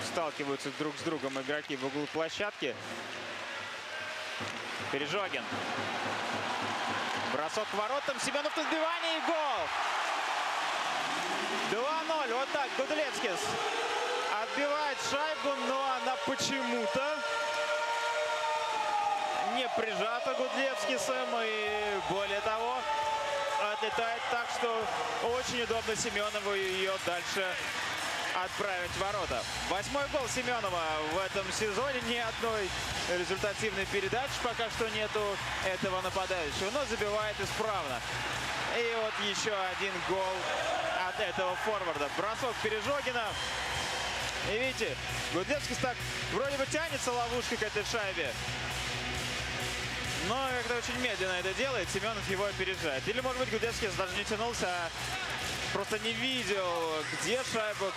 сталкиваются друг с другом игроки в углу площадки. Пережогин. Бросок к воротам. Семенов на и гол. 2-0. Вот так Гудлевскис отбивает шайбу, но она почему-то не прижата Гудлевскисом. И более того, отлетает так, что очень удобно Семенову ее дальше отправить в ворота. Восьмой гол Семенова в этом сезоне. Ни одной результативной передачи пока что нету этого нападающего, но забивает исправно. И вот еще один гол от этого форварда. Бросок Пережогина. И видите, Гудлевский так вроде бы тянется ловушкой к этой шайбе. Но как-то очень медленно это делает. Семенов его опережает. Или, может быть, Гудецкий даже не тянулся, а просто не видел, где шайба,